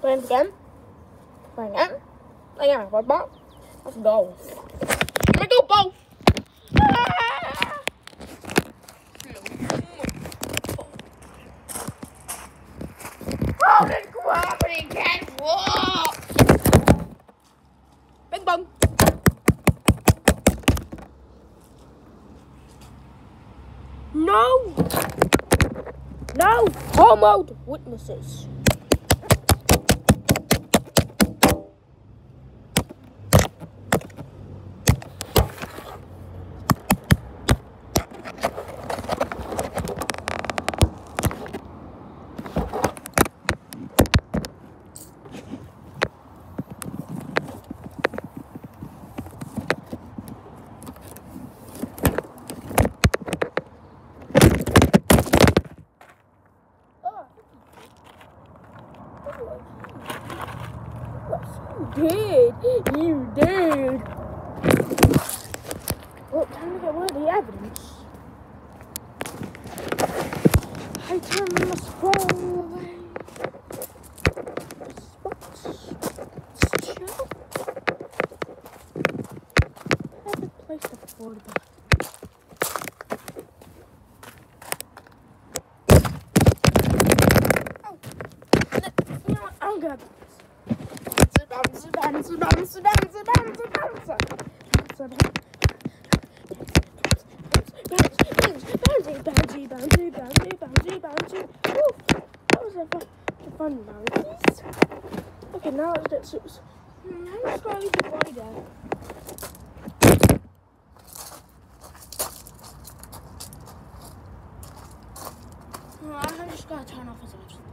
Playing again. Playing again. Playing again. What ball? Let's go. Let's go, ball. Ah! Oh, this gravity can't walk. Big bum. No. No. Homo witnesses. Did. You did. Well, time to get one of the evidence. I turn my scroll away. Spots. Chill. I have a place to afford that. Oh. You know what? I'm good. Bouncy, bouncy, bouncy, bouncy, bouncy, bouncy, bouncy. Bouncy, bouncy, bouncy, bouncy, bouncy. Woo! That was a fun, a. Okay, now let's get suits. Now body there. Oh, I'm just gonna turn off his lights.